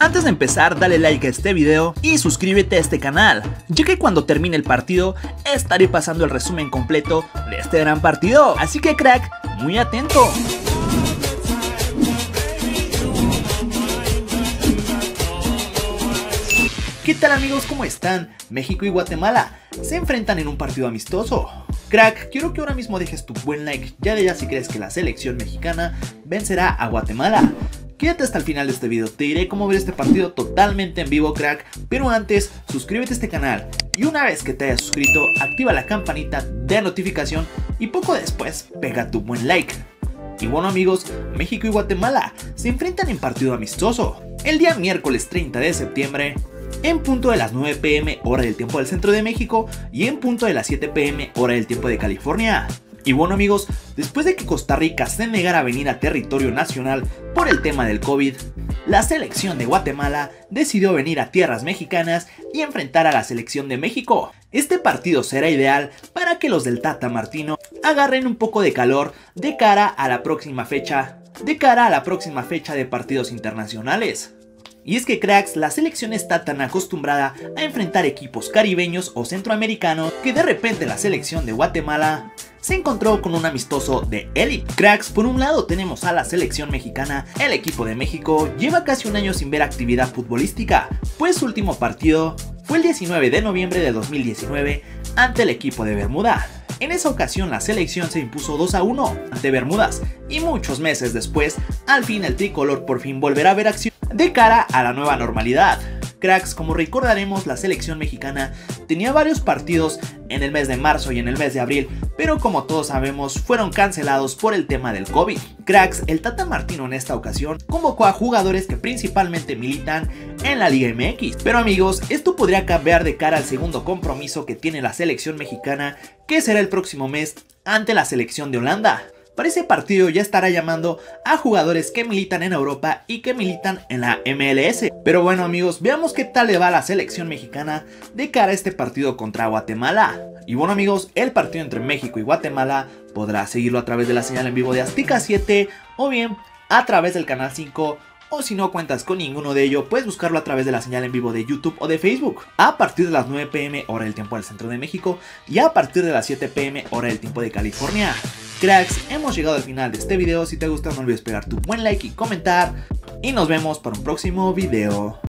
Antes de empezar, dale like a este video y suscríbete a este canal, ya que cuando termine el partido estaré pasando el resumen completo de este gran partido. Así que crack, muy atento. ¿Qué tal amigos? ¿Cómo están? México y Guatemala se enfrentan en un partido amistoso. Crack, quiero que ahora mismo dejes tu buen like ya de ya si crees que la selección mexicana vencerá a Guatemala. Quédate hasta el final de este video, te diré cómo ver este partido totalmente en vivo crack, pero antes suscríbete a este canal y una vez que te hayas suscrito activa la campanita de notificación y poco después pega tu buen like. Y bueno amigos, México y Guatemala se enfrentan en partido amistoso. El día miércoles 30 de septiembre, en punto de las 9 pm hora del tiempo del centro de México y en punto de las 7 pm hora del tiempo de California. Y bueno amigos, después de que Costa Rica se negara a venir a territorio nacional por el tema del COVID, la selección de Guatemala decidió venir a tierras mexicanas y enfrentar a la selección de México. Este partido será ideal para que los del Tata Martino agarren un poco de calor de cara a la próxima fecha, de cara a la próxima fecha de partidos internacionales. Y es que cracks, la selección está tan acostumbrada a enfrentar equipos caribeños o centroamericanos que de repente la selección de Guatemala se encontró con un amistoso de élite. Cracks, por un lado tenemos a la selección mexicana, el equipo de México lleva casi un año sin ver actividad futbolística, pues su último partido fue el 19 de noviembre de 2019 ante el equipo de Bermuda. En esa ocasión la selección se impuso 2 a 1 ante Bermudas y muchos meses después, al fin el tricolor por fin volverá a ver acción de cara a la nueva normalidad. Cracks, como recordaremos, la selección mexicana tenía varios partidos en el mes de marzo y en el mes de abril, pero como todos sabemos fueron cancelados por el tema del COVID. Cracks, el Tata Martino en esta ocasión convocó a jugadores que principalmente militan en la Liga MX. Pero amigos, esto podría cambiar de cara al segundo compromiso que tiene la selección mexicana, que será el próximo mes ante la selección de Holanda. Para ese partido ya estará llamando a jugadores que militan en Europa y que militan en la MLS. Pero bueno amigos, veamos qué tal le va a la selección mexicana de cara a este partido contra Guatemala. Y bueno amigos, el partido entre México y Guatemala podrá seguirlo a través de la señal en vivo de Azteca 7 o bien a través del canal 5 o si no cuentas con ninguno de ello, puedes buscarlo a través de la señal en vivo de YouTube o de Facebook, a partir de las 9 pm hora del tiempo del centro de México y a partir de las 7 pm hora del tiempo de California. Cracks, hemos llegado al final de este video, si te gusta no olvides pegar tu buen like y comentar, y nos vemos para un próximo video.